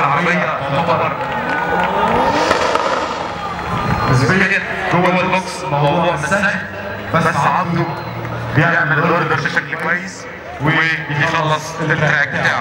يعتبر نسبيا جوه ال box موضوع مش سهل بس عبده بيعمل ال order بشكل كويس وبيخلص ال track بتاعه.